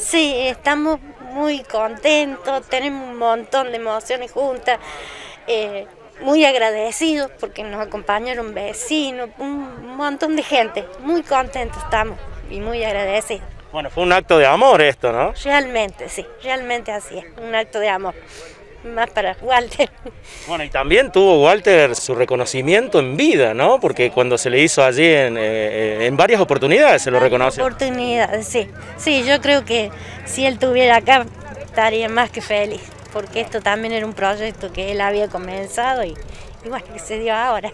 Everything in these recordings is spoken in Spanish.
Sí, estamos muy contentos, tenemos un montón de emociones juntas, eh, muy agradecidos porque nos acompañaron vecinos, un montón de gente, muy contentos estamos y muy agradecidos. Bueno, fue un acto de amor esto, ¿no? Realmente, sí, realmente así es, un acto de amor más para Walter. Bueno, y también tuvo Walter su reconocimiento en vida, ¿no? Porque cuando se le hizo allí en, eh, en varias oportunidades se lo reconoció. Oportunidades, sí. Sí, yo creo que si él estuviera acá estaría más que feliz, porque esto también era un proyecto que él había comenzado y, y bueno, que se dio ahora.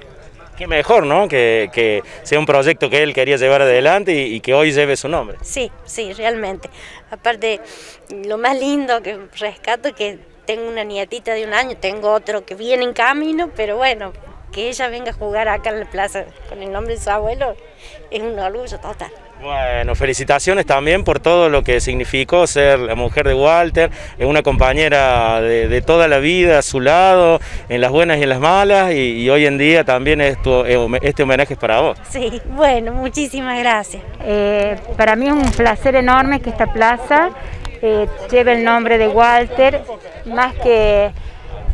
Qué mejor, ¿no? Que, que, sea un proyecto que él quería llevar adelante y, y, que hoy lleve su nombre. Sí, sí, realmente. Aparte, lo más lindo que rescato es que tengo una nietita de un año, tengo otro que viene en camino, pero bueno, que ella venga a jugar acá en la plaza con el nombre de su abuelo es un orgullo total. Bueno, felicitaciones también por todo lo que significó ser la mujer de Walter, una compañera de, de toda la vida a su lado, en las buenas y en las malas, y, y hoy en día también esto, este homenaje es para vos. Sí, bueno, muchísimas gracias. Eh, para mí es un placer enorme que esta plaza eh, lleve el nombre de Walter, más que,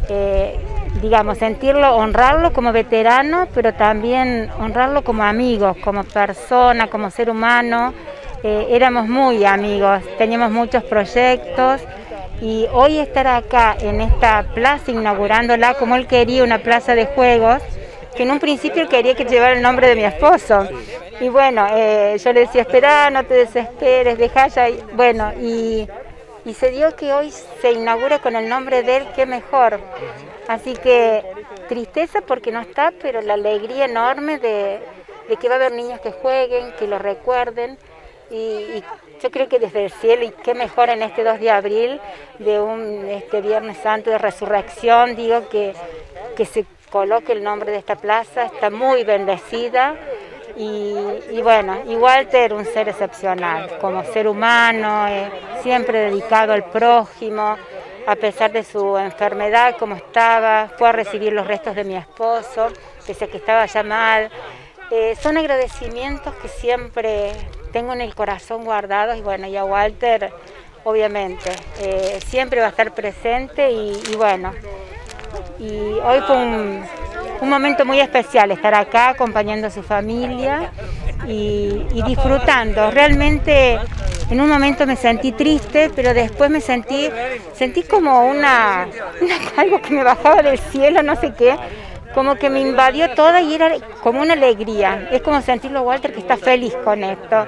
eh, digamos, sentirlo, honrarlo como veterano, pero también honrarlo como amigo, como persona, como ser humano. Eh, éramos muy amigos, teníamos muchos proyectos y hoy estar acá en esta plaza inaugurándola como él quería, una plaza de juegos, que en un principio quería que llevara el nombre de mi esposo. Y bueno, eh, yo le decía, espera, no te desesperes, deja ya. Bueno, y, se dio que hoy se inaugura con el nombre de él, qué mejor. Así que tristeza porque no está, pero la alegría enorme de, que va a haber niños que jueguen, que lo recuerden. Y, y, yo creo que desde el cielo, y qué mejor en este 2 de abril, de un este Viernes Santo de Resurrección, digo que, que se coloque el nombre de esta plaza, está muy bendecida. Y, bueno, y Walter un ser excepcional, como ser humano, eh, siempre dedicado al prójimo, a pesar de su enfermedad, como estaba, fue a recibir los restos de mi esposo, pese a que estaba ya mal. Eh, son agradecimientos que siempre tengo en el corazón guardados y bueno, y a Walter obviamente eh, siempre va a estar presente y, y bueno, y hoy fue un, un, momento muy especial estar acá acompañando a su familia y, disfrutando. Realmente en un momento me sentí triste, pero después me sentí, sentí como una, una algo que me bajaba del cielo, no sé qué, como que me invadió toda y era como una alegría. Es como sentirlo Walter que está feliz con esto.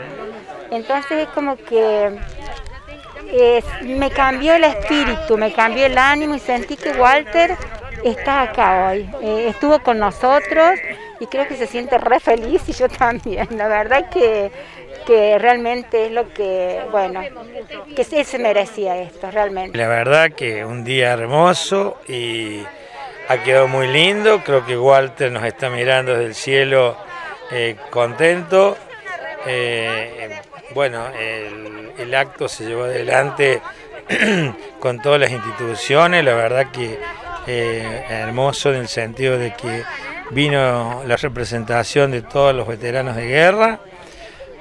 Entonces es como que me cambió el espíritu, me cambió el ánimo y sentí que Walter está acá hoy. Eh, estuvo con nosotros y creo que se siente re feliz y yo también. La verdad que, que realmente es lo que, bueno, que él se merecía esto, realmente. La verdad que un día hermoso y ha quedado muy lindo. Creo que Walter nos está mirando desde el cielo eh, contento. Eh, bueno, el, acto se llevó adelante con todas las instituciones, la verdad que eh, hermoso en el sentido de que vino la representación de todos los veteranos de guerra,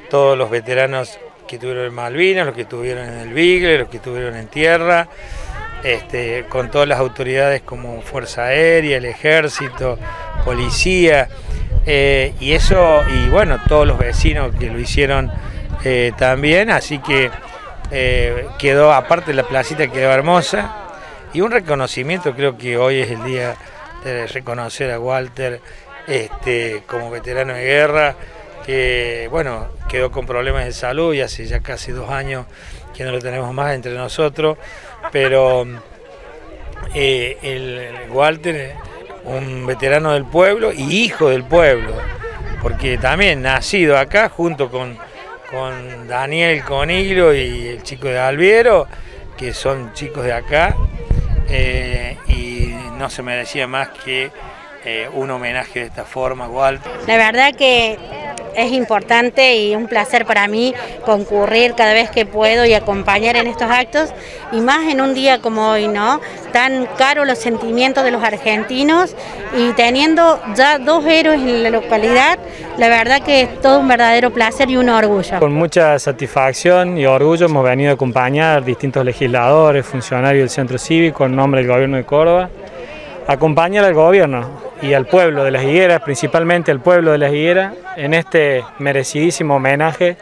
todos los veteranos que tuvieron en Malvinas, los que tuvieron en el Bigle, los que tuvieron en tierra, este, con todas las autoridades como Fuerza Aérea, el Ejército, Policía, eh, y eso, y bueno, todos los vecinos que lo hicieron eh, también, así que quedó, aparte la placita quedó hermosa, y un reconocimiento, creo que hoy es el día de reconocer a Walter este, como veterano de guerra, que bueno, quedó con problemas de salud y hace ya casi dos años que no lo tenemos más entre nosotros, pero eh, el Walter, un veterano del pueblo y hijo del pueblo, porque también nacido acá junto con, con Daniel Coniglo y el chico de Alviero, que son chicos de acá, eh, y no se merecía más que eh, un homenaje de esta forma, Walter. La verdad que es importante y un placer para mí concurrir cada vez que puedo y acompañar en estos actos y más en un día como hoy, ¿no? Tan caro los sentimientos de los argentinos y teniendo ya dos héroes en la localidad, la verdad que es todo un verdadero placer y un orgullo. Con mucha satisfacción y orgullo hemos venido a acompañar distintos legisladores, funcionarios del Centro Cívico en nombre del Gobierno de Córdoba, acompañar al gobierno y al pueblo de las higueras, principalmente al pueblo de las higueras, en este merecidísimo homenaje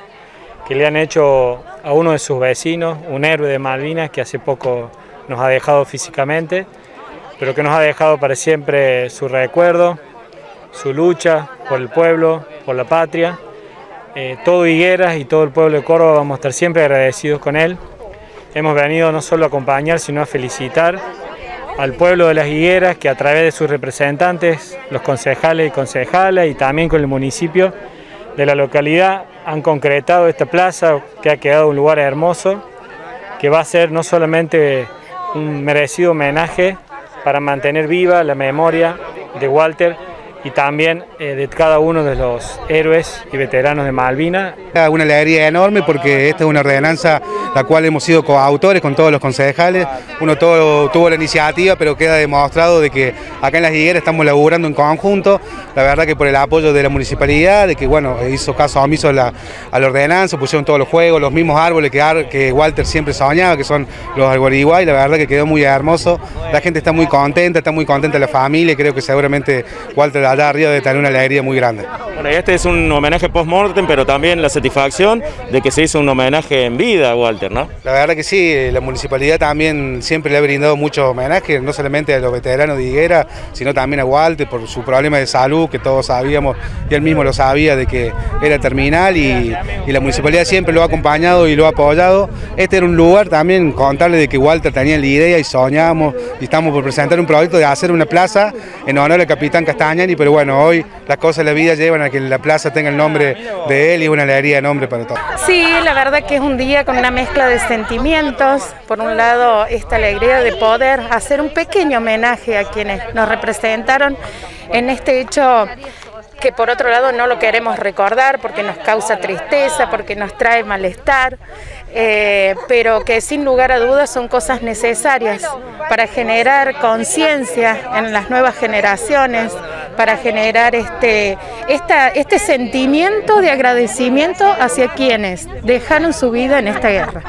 que le han hecho a uno de sus vecinos, un héroe de Malvinas que hace poco nos ha dejado físicamente, pero que nos ha dejado para siempre su recuerdo, su lucha por el pueblo, por la patria. Eh, todo Higueras y todo el pueblo de Córdoba vamos a estar siempre agradecidos con él. Hemos venido no solo a acompañar, sino a felicitar al pueblo de las Higueras que a través de sus representantes, los concejales y concejales y también con el municipio de la localidad han concretado esta plaza que ha quedado un lugar hermoso que va a ser no solamente un merecido homenaje para mantener viva la memoria de Walter, y también eh, de cada uno de los héroes y veteranos de Malvina. Una alegría enorme porque esta es una ordenanza la cual hemos sido coautores con todos los concejales, uno todo, tuvo la iniciativa pero queda demostrado de que acá en Las Higueras estamos laburando en conjunto, la verdad que por el apoyo de la municipalidad, de que bueno, hizo caso omiso a la, a la ordenanza, pusieron todos los juegos, los mismos árboles que, que Walter siempre soñaba, que son los arboriguay, la verdad que quedó muy hermoso, la gente está muy contenta, está muy contenta la familia, creo que seguramente Walter allá arriba de tener una alegría muy grande. Bueno, este es un homenaje post-mortem, pero también la satisfacción de que se hizo un homenaje en vida Walter, ¿no? La verdad que sí, la municipalidad también siempre le ha brindado muchos homenajes, no solamente a los veteranos de Higuera, sino también a Walter por su problema de salud, que todos sabíamos, y él mismo lo sabía, de que era terminal y, y la municipalidad siempre lo ha acompañado y lo ha apoyado. Este era un lugar también, contarle de que Walter tenía la idea y soñamos, y estamos por presentar un proyecto de hacer una plaza en honor al capitán Castañani, pero bueno, hoy las cosas de la vida llevan a que la plaza tenga el nombre de él y una alegría de nombre para todos. Sí, la verdad que es un día con una mezcla de sentimientos. Por un lado, esta alegría de poder hacer un pequeño homenaje a quienes nos representaron en este hecho que por otro lado no lo queremos recordar porque nos causa tristeza, porque nos trae malestar, eh, pero que sin lugar a dudas son cosas necesarias para generar conciencia en las nuevas generaciones, para generar este, este sentimiento de agradecimiento hacia quienes dejaron su vida en esta guerra.